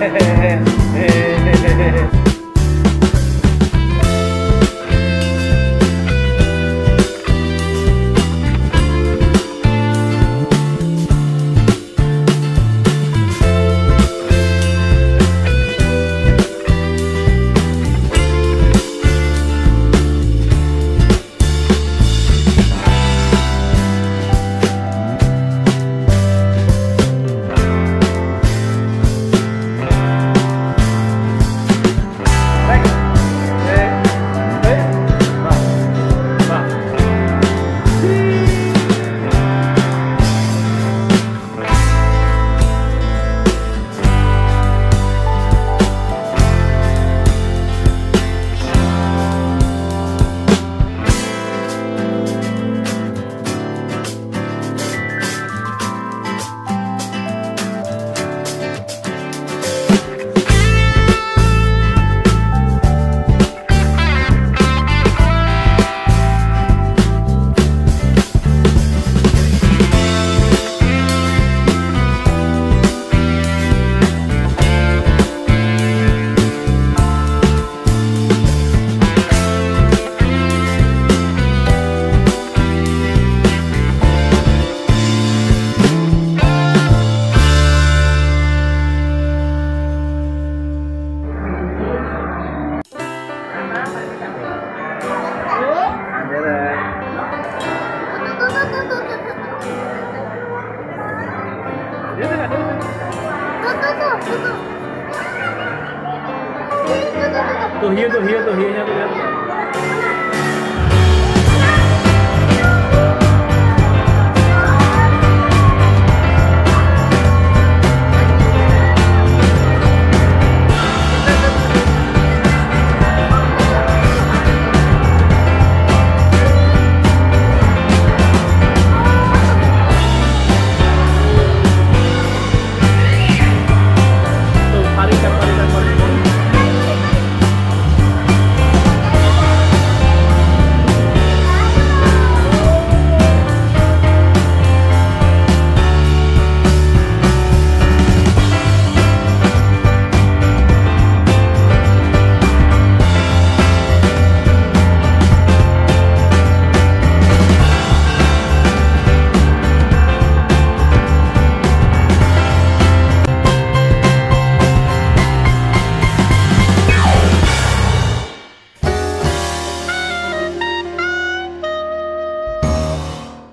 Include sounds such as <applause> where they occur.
Yeah. <laughs> do Rio, do Rio, do Rio. Né, do Rio.